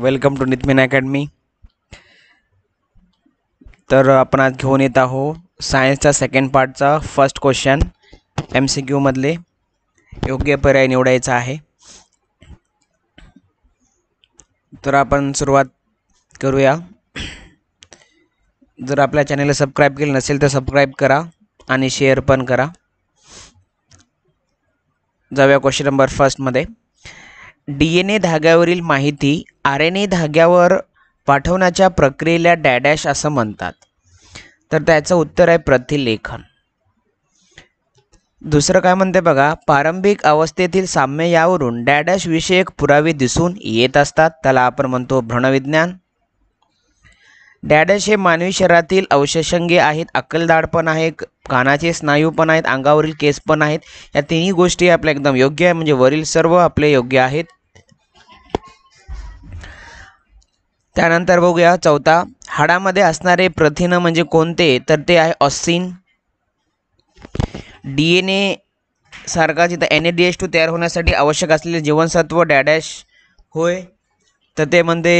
Welcome to नितमिन academy तर आपण आज घेऊन येत आहो सायन्सचा सेकंड पार्टचा फर्स्ट क्वेश्चन एम सी क्यूमधले योग्य पर्याय निवडायचा आहे. तर आपण सुरुवात करूया. जर आपल्या चॅनलला सबस्क्राईब केलं नसेल तर सबस्क्राईब करा आणि शेअर पण करा. जाऊया क्वेश्चन नंबर फर्स्टमध्ये डी एन ए धाग्यावरील माहिती आर एन ए धाग्यावर पाठवण्याच्या प्रक्रियेला डॅडॅश असं म्हणतात. तर त्याचं उत्तर आहे प्रतिलेखन. दुसरं काय म्हणते बघा प्रारंभिक अवस्थेतील साम्य यावरून डॅडॅश विषयक पुरावे दिसून येत असतात. त्याला आपण म्हणतो भ्रणविज्ञान. डॅडॅश हे मानवी शरीरातील अवशेषंगे आहेत अक्कलदाड पण आहे कानाचे स्नायू पण आहेत अंगावरील केस पण आहेत. या तिन्ही गोष्टी आपल्या एकदम योग्य आहे म्हणजे वरील सर्व आपले योग्य आहेत. त्यानंतर बघूया चौथा. हाडामध्ये असणारे प्रथिनं म्हणजे कोणते? तर ते आहे ऑस्सिन. डी एन ए सारखा जिथं N A D H two तयार होण्यासाठी आवश्यक असलेले जीवनसत्व डॅडॅश होय. तर ते म्हणते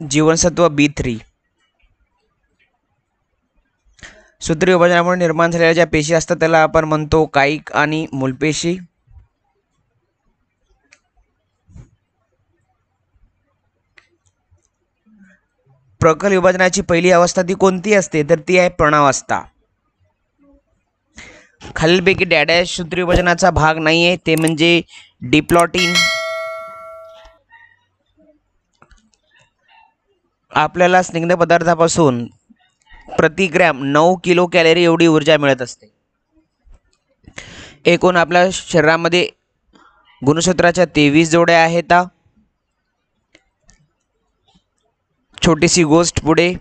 जीवनसत्व बी थ्री. सूत्रविभाजनामुळे निर्माण झालेल्या ज्या पेशी असतात त्याला आपण म्हणतो कायिक आणि मूलपेशी. प्रकल विभाजनाची पहिली अवस्था ती कोणती असते? तर ती आहे प्रणावस्था. खालीलपैकी डॅडॅश शूद्र विभाजनाचा भाग नाही आहे ते म्हणजे डिप्लॉटिन आपल्याला स्निग्ध पदार्थापासून प्रतिग्रॅम नऊ किलो कॅलरी एवढी ऊर्जा मिळत असते. एकूण आपल्या शरीरामध्ये गुणसूत्राच्या तेवीस जोड्या आहेत. छोटीशी गोष्ट पुढे.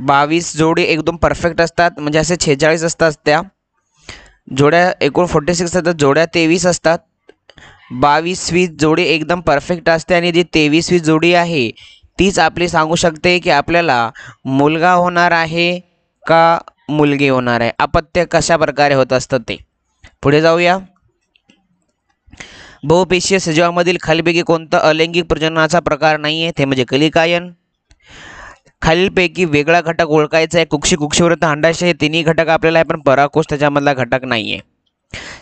बावीस जोडी एकदम परफेक्ट असतात. म्हणजे असे छेचाळीस असतात त्या. जोड्या एकूण फोर्टी सिक्स असतात जोड्या तेवीस असतात. बावीसवी जोडी एकदम परफेक्ट असते आणि जी तेवीसवी जोडी आहे तीच आपली सांगू शकते की आपल्याला मुलगा होणार आहे का मुलगी होणार आहे? अपत्य कशा प्रकारे होत असतं ते? पुढे जाऊया. बहुपेशीय सजीवामधील खालीपैकी कोणतं अलैंगिक प्रजननाचा प्रकार नाही आहे ते म्हणजे कलिकायन. खालीलपैकी वेगळा घटक ओळखायचा आहे. कुक्षी कुक्षीवृत्त अंडाशय हे तिन्ही घटक आपल्याला आहे पण पराकोष त्याच्यामधला घटक नाही आहे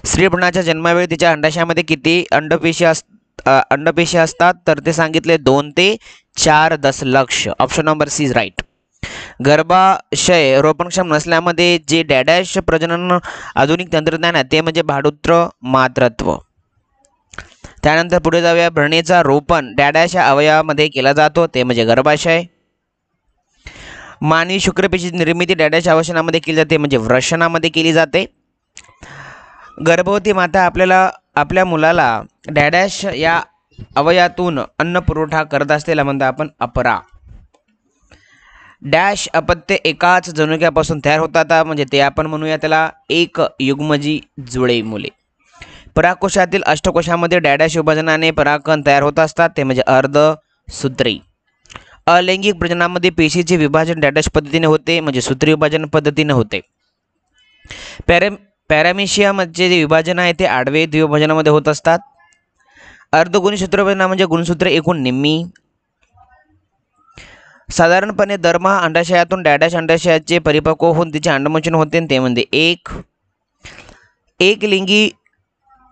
स्त्रीभ्रणाच्या जन्मावेळी तिच्या अंडाशयामध्ये किती अंडपेशी अस अंडपेशी असतात? तर ते सांगितले दोन ते चार दशलक्ष. Option number C is right गर्भाशय रोपणक्षम नसल्यामध्ये जे डॅडॅश प्रजनन आधुनिक तंत्रज्ञान आहे ते म्हणजे भाडूत्र मातृत्व. त्यानंतर पुढे जाऊया. भ्रणेचा रोपण डॅडॅश या अवयवामध्ये केला जातो ते म्हणजे गर्भाशय. मानवी शुक्रपेशीची निर्मिती डॅडॅश अवशनामध्ये केली जाते म्हणजे व्रशनामध्ये केली जाते. गर्भवती माता आपल्याला आपल्या मुलाला डॅडॅश या अवयातून अन्न पुरवठा करत असलेला म्हणतो आपण अपरा. डॅश अपत्य एकाच जनुक्यापासून तयार होतात म्हणजे ते आपण म्हणूया त्याला एक युग्मजी जुळे मुले. पराकोशातील अष्टकोशामध्ये डॅडॅश विभाजनाने पराकण तयार होत असतात ते म्हणजे अर्ध अर्धसूत्री अलैंगिक प्रजनामध्ये पेशीचे विभाजन डॅडॅश पद्धतीने होते म्हणजे सूत्री विभाजन पद्धतीने होते. पॅरे पॅरामेशियामध्ये जे विभाजन आहे ते आडवे द्विभाजनामध्ये होत असतात. अर्धगुणी सूत्रविभाजना म्हणजे गुणसूत्र एकूण निम्मी. साधारणपणे दरमहा अंडाशयातून डॅडॅश अंडाशयाचे परिपक्व होऊन तिचे अंडमोचन होते ते म्हणजे एक. एक लिंगी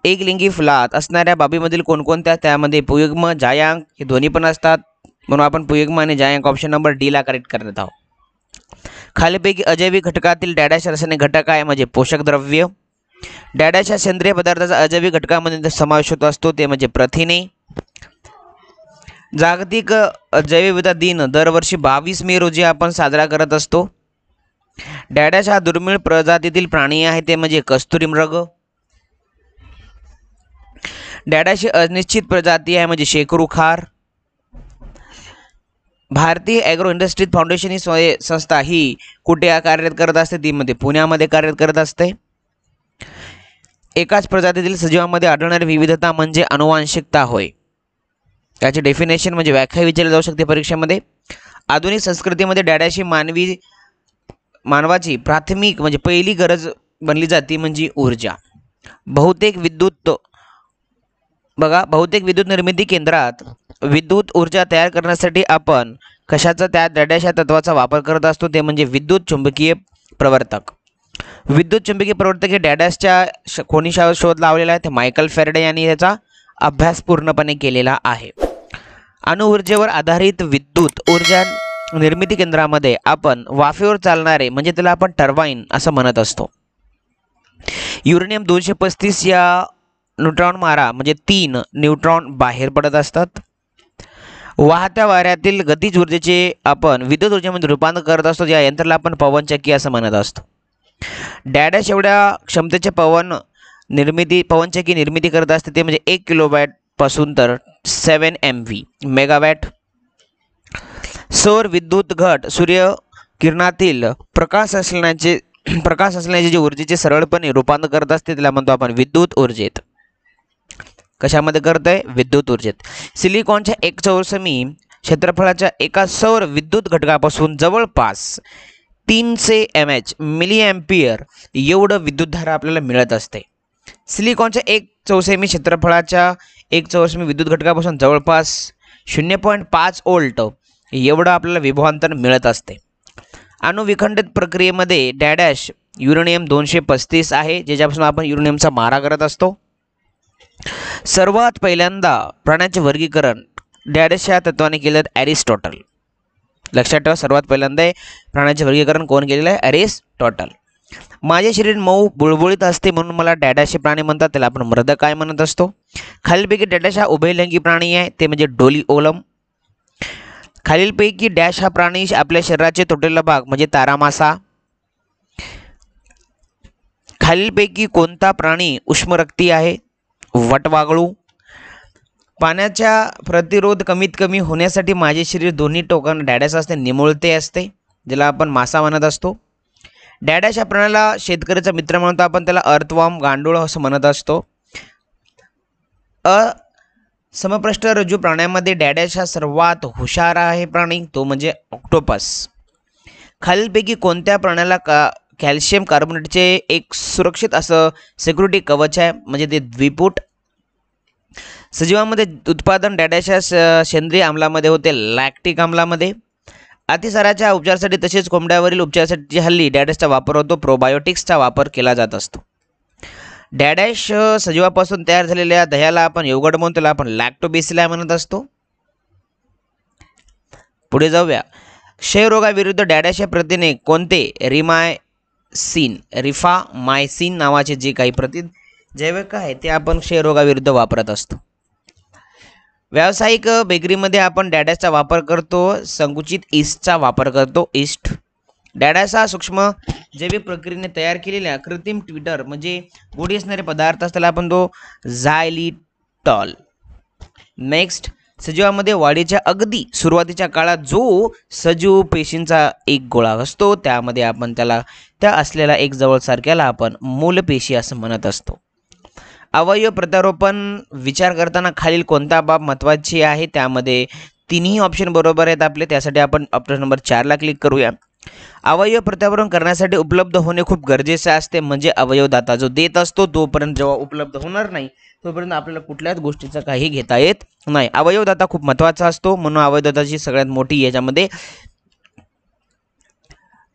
एक लिंगी फुलात असणाऱ्या बाबीमधील कोणकोणत्या? त्यामध्ये पुयुग्म जायांक हे दोन्ही पण असतात. म्हणून आपण पुयुग्म आणि जायांक ऑप्शन नंबर डीला करेक्ट करत आहोत खालीपैकी अजैविक घटकातील डॅडॅश रासायनिक घटक आहे म्हणजे पोषक द्रव्य. डॅडॅश या सेंद्रिय पदार्थाचा अजैविक घटकामध्ये समावेश होत असतो ते म्हणजे प्रथिने. जागतिक जैवविविधता दिन दरवर्षी बावीस मे रोजी आपण साजरा करत असतो. डॅडॅश हा दुर्मिळ प्रजातीतील प्राणी आहे ते म्हणजे कस्तुरी मृग. डॅडॅश अनिश्चित प्रजाती आहे म्हणजे शेकरू खार. भारतीय ॲग्रो इंडस्ट्रीज फाउंडेशन ही स्वय संस्था ही कुठे कार्यरत करत असते? ती मध्ये पुण्यामध्ये कार्यरत करत असते. एकाच प्रजातीतील सजीवांमध्ये आढळणारी विविधता म्हणजे अनुवांशिकता होय. त्याचे डेफिनेशन म्हणजे व्याख्या विचारली जाऊ शकते परीक्षेमध्ये. आधुनिक संस्कृतीमध्ये डॅड्याशी मानवी मानवाची प्राथमिक म्हणजे पहिली गरज बनली जाते म्हणजे ऊर्जा. बहुतेक विद्युत बघा बहुतेक विद्युत निर्मिती केंद्रात विद्युत ऊर्जा तयार करण्यासाठी आपण कशाचा त्या दड्याशा तत्वाचा वापर करत असतो ते म्हणजे विद्युत चुंबकीय प्रवर्तक. विद्युत चुंबकीय प्रवर्तक हे डॅडॅसच्या श कोणी शोध लावलेला आहे ते मायकल फेरडे यांनी याचा अभ्यास पूर्णपणे केलेला आहे. अणुऊर्जेवर आधारित विद्युत ऊर्जा निर्मिती केंद्रामध्ये आपण वाफेवर चालणारे म्हणजे त्याला आपण टर्बाईन असं म्हणत असतो. युरेनियम दोनशे पस्तीस या न्यूट्रॉन मारा म्हणजे तीन न्यूट्रॉन बाहेर पडत असतात. वाहत्या वाऱ्यातील गतीज ऊर्जेचे आपण विद्युत ऊर्जेमध्ये रूपांतर करत असतो या यंत्राला आपण पवनचक्की असं म्हणत असतो. डॅडॅश एवढ्या क्षमतेचे पवन निर्मिती पवनचक्की निर्मिती करत असते ते म्हणजे एक किलोवॅटपासून तर सेवन एम व्ही मेगावॅट सौर विद्युत घट सूर्य किरणातील प्रकाश असल्याचे प्रकाश असल्याचे जे ऊर्जेचे सरळपणे रूपांतर करत असते त्याला म्हणतो आपण विद्युत ऊर्जेत. कशामध्ये करतं आहे विद्युत ऊर्जेत. सिलिकॉनच्या एक चौरसमी क्षेत्रफळाच्या एका सौर विद्युत घटकापासून जवळपास तीनशे एम एच मिली एम्पियर एवढं विद्युतधारा आपल्याला मिळत असते. सिलिकॉनच्या एक चौसेमी क्षेत्रफळाच्या एक चौरसमी विद्युत घटकापासून जवळपास शून्य पॉईंट पाच ओल्ट एवढं आपल्याला विभवांतर मिळत असते. अणुविखंडित प्रक्रियेमध्ये डॅडॅश युरेनियम दोनशे पस्तीस आहे ज्याच्यापासून आपण युरेनियमचा मारा करत असतो. सर्वात पहिल्यांदा प्राण्याचे वर्गीकरण डॅडॅश या तत्वाने केलं ॲरिस्टॉटल लक्षात ठेवा सर्वात पहिल्यांदा प्राण्याचे वर्गीकरण कोण केलेलं आहे? ॲरिस्टॉटल माझे शरीर मऊ बुळबुळीत असते म्हणून मला डॅडाशे प्राणी म्हणतात त्याला आपण मृद काय म्हणत असतो? खालीलपैकी डॅडॅश हा उभयलिंगी प्राणी आहे ते म्हणजे डोली ओलम. खालीलपैकी डॅश हा प्राणी आपल्या शरीराचे तुटलेला भाग म्हणजे तारामासा. खालीलपैकी कोणता प्राणी उष्मरक्ती आहे? वटवागळू. पाण्याच्या प्रतिरोध कमीत कमी होण्यासाठी माझे शरीर दोन्ही टोकांना डॅडॅस असते निमुळते असते ज्याला आपण मासा म्हणत असतो. डॅडॅश या प्राण्याला शेतकऱ्याचा मित्र म्हणतो आपण त्याला अर्थवॉम गांडूळ असं म्हणत असतो. अ समप्रष्ट रज्जू प्राण्यामध्ये डॅडॅश हा सर्वात हुशार आहे प्राणी तो म्हणजे ऑक्टोपस. खालीलपैकी कोणत्या प्राण्याला का कॅल्शियम कार्बोनेटचे एक सुरक्षित असं सिक्युरिटी कवच आहे म्हणजे ते द्विपूट सजीवामध्ये उत्पादन डॅडॅशा सेंद्रिय आम्लामध्ये होते लॅक्टिक आम्लामध्ये. अतिसाराच्या उपचारासाठी तसेच कोंबड्यावरील उपचारासाठी हल्ली डॅडॅशचा वापर होतो प्रोबायोटिक्सचा वापर केला जात असतो. डॅडॅश सजीवापासून तयार झालेल्या दह्याला आपण योगड म्हणून त्याला आपण लॅक्टोबेसिला म्हणत असतो. पुढे जाऊया. क्षयरोगाविरुद्ध डॅडॅशच्या प्रतीने कोणते? सीन रिफा मायसिन नावाचे जे काही प्रति जैविक आहे ते आपण क्षयरोगाविरुद्ध वापरत असतो. व्यावसायिक बेकरीमध्ये आपण डॅडॅसचा वापर करतो संकुचित ईस्टचा वापर करतो ईस्ट डॅडॅस हा सूक्ष्म जैविक प्रक्रियेने तयार केलेल्या कृत्रिम ट्विटर म्हणजे गोडी असणारे पदार्थ असताना आपण तो झायलिटॉल नेक्स्ट सजीवामध्ये वाढीच्या अगदी सुरुवातीच्या काळात जो सजीव पेशींचा एक गोळा असतो त्यामध्ये आपण त्याला त्या असलेला एक जवळसारख्याला आपण मूलपेशी असं म्हणत असतो. अवयव प्रत्यारोपण विचार करताना खालील कोणता बाब महत्त्वाची आहे? त्यामध्ये तिन्ही ऑप्शन बरोबर आहेत आपले. त्यासाठी आपण ऑप्शन नंबर चारला क्लिक करूया. अवयव प्रत्यारोपण करण्यासाठी उपलब्ध होणे खूप गरजेचे असते. म्हणजे अवयवदाता जो देत असतो तोपर्यंत जेव्हा उपलब्ध होणार नाही तोपर्यंत आपल्याला कुठल्याच गोष्टीचं काही घेता येत नाही. अवयवदाता खूप महत्त्वाचा असतो. म्हणून अवयवदाताची सगळ्यात मोठी याच्यामध्ये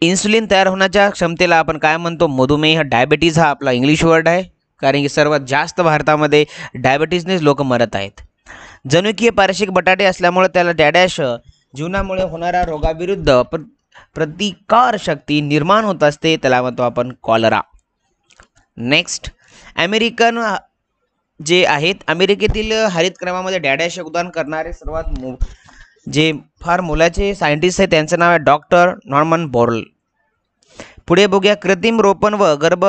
इन्सुलिन तयार होण्याच्या क्षमतेला आपण काय म्हणतो? मधुमेह डायबिटीज हा आपला इंग्लिश वर्ड आहे. कारण की सर्वात जास्त भारतामध्ये डायबिटीजनेच लोक मरत आहेत. जनुकीय पारशिक बटाटे असल्यामुळे त्याला डॅडॅश जीवनामुळे होणाऱ्या रोगाविरुद्ध प्रतिकार प्रतिकारशक्ती निर्माण होत असते त्याला म्हणतो आपण कॉलरा. नेक्स्ट अमेरिकन जे आहेत अमेरिकेतील हरित क्रमामध्ये डॅडॅश योगदान करणारे सर्वात मो जे फार मुलाचे सायंटिस्ट आहेत त्यांचं नाव आहे डॉक्टर नॉर्मन बोरल. पुढे बघूया कृत्रिम रोपण व गर्भ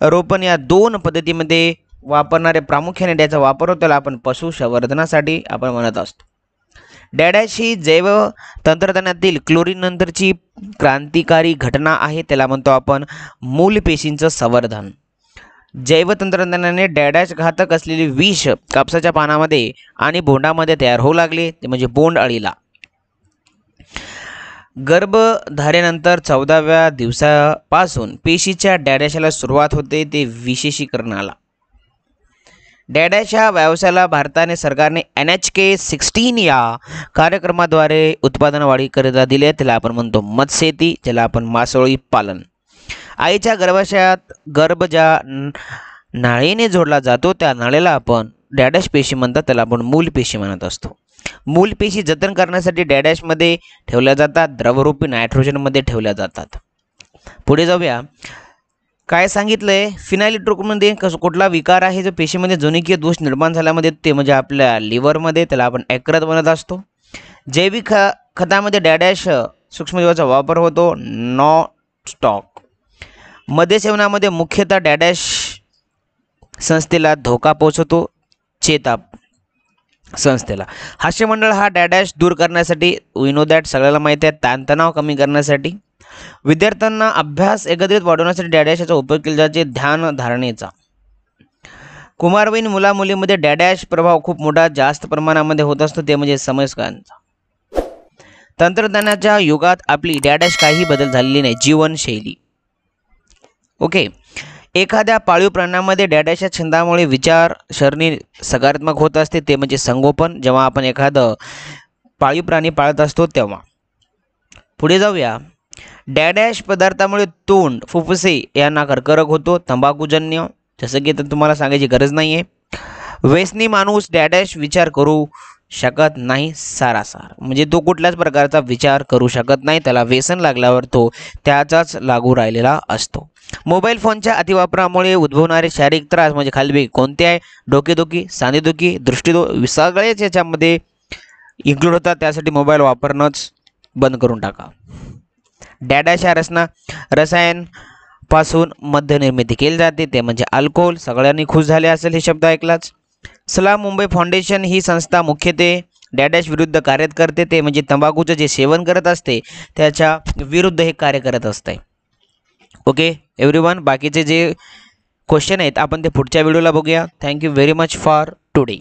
रोपण या दोन पद्धतीमध्ये वापरणारे प्रामुख्याने त्याचा वापर होतो त्याला आपण पशुसंवर्धनासाठी आपण म्हणत असतो. डॅडॅश ही जैव तंत्रज्ञानातील क्लोरीनंतरची क्रांतिकारी घटना आहे त्याला म्हणतो आपण मूल पेशींचं संवर्धन. जैवतंत्रज्ञानाने डॅडॅश घातक असलेली विष कापसाच्या पानामध्ये आणि बोंडामध्ये तयार होऊ लागले ते म्हणजे बोंड अळीला. गर्भधारेनंतर चौदाव्या दिवसापासून पेशीच्या डॅडॅशाला सुरुवात होते ते विशेषीकरणाला डॅडॅश व्यवसायाला भारताने सरकारने एन एच के सिक्स्टीन या कार्यक्रमाद्वारे उत्पादन वाढीकरिता दिले त्याला आपण म्हणतो मत्स्येती ज्याला आपण मासोळी पालन. आईच्या गर्भाशयात गर्भ ज्या नाळीने जोडला जातो त्या नाळेला आपण डॅडॅश पेशी म्हणतात त्याला आपण मूल पेशी म्हणत असतो. मूल पेशी जतन करण्यासाठी डॅडॅशमध्ये ठेवल्या जातात द्रवरूपी नायट्रोजनमध्ये ठेवल्या जातात. पुढे जाऊया. काय सांगितलं आहे सांगितलंय फिनाइलिट्रोकमध्ये कसं कुठला विकार आहे? जो पेशीमध्ये जनुकीय दोष निर्माण झाल्यामध्ये ते म्हणजे आपल्या लिव्हरमध्ये त्याला आपण ॲक्रत बनत असतो. जैविक ख खतामध्ये डॅडॅश सूक्ष्मजीवाचा वापर होतो. नॉ स्टॉक मद्य सेवनामध्ये मुख्यतः डॅडॅश संस्थेला धोका पोचवतो चेताप संस्थेला. हास्यमंडळ हा डॅडॅश दूर करण्यासाठी वी नो दॅट सगळ्याला माहिती आहे. ताणतणाव कमी करण्यासाठी. विद्यार्थ्यांना अभ्यास एकत्रित वाढवण्यासाठी डॅडॅशचा उपयोग केला जाते ध्यान धारणेचा. कुमारवयीन मुलामुलीमध्ये डॅडॅश प्रभाव खूप मोठा जास्त प्रमाणामध्ये होत असतो ते म्हणजे समस्कांचा तंत्रज्ञानाच्या युगात आपली डॅडॅश काही बदल झालेली नाही जीवनशैली. ओके. एखाद्या पाळीव प्राण्यामध्ये डॅडॅशच्या छंदामुळे विचार शरणी सकारात्मक होत असते ते म्हणजे संगोपन. जेव्हा आपण एखादं पाळीव प्राणी पाळत असतो तेव्हा. पुढे जाऊया. डॅडॅश पदार्थामुळे तोंड फुफ्फुसे यांना कर्करोग होतो तंबाखूजन्य जसं की आता तुम्हाला सांगायची गरज नाही आहे व्यसनी माणूस डॅडॅश विचार करू शकत नाही सारासार. म्हणजे तो कुठल्याच प्रकारचा विचार करू शकत नाही त्याला व्यसन लागल्यावर तो त्याचाच लागू राहिलेला असतो. मोबाईल फोनच्या अतिवापरामुळे उद्भवणारे शारीरिक त्रास म्हणजे खालबी कोणते आहे? डोकेदुखी सांधेदुखी दृष्टीदो सगळेच याच्यामध्ये इन्क्लूड होतात त्यासाठी मोबाईल वापरणंच बंद करून टाका. डॅडॅश या रचना रसायनपासून निर्मिती केली जाते. ते म्हणजे अल्कोहोल. सगळ्यांनी खुश झाले असेल हे शब्द ऐकलाच. सलाम मुंबई फाउंडेशन ही संस्था मुख्यत्वे डॅडॅश विरुद्ध कार्य करते. ते म्हणजे तंबाखूचं जे सेवन करत असते त्याच्या विरुद्ध हे कार्य करत असते. ओके एव्हरी बाकीचे जे क्वेश्चन आहेत आपण ते पुढच्या व्हिडिओला बघूया. Thank you very much for today.